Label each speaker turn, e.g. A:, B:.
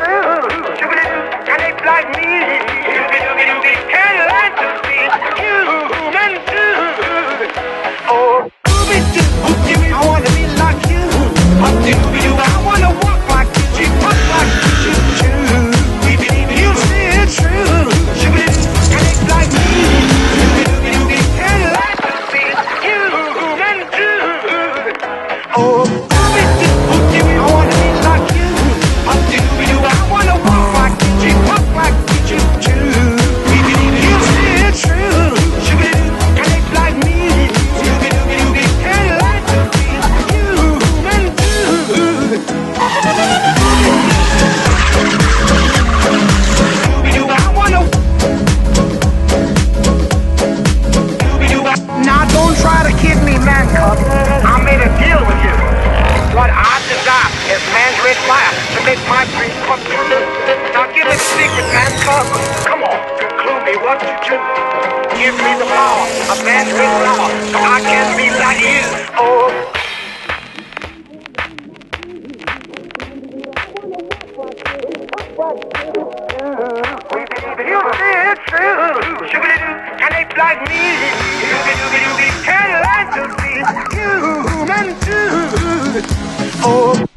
A: Now take my dreams from you. Now give me the secret answer. Come on, clue me what you do. Give me the power. a man with law, so I can be like you. Oh. like me. Doogie doogie doogie, can I just be human too? Oh.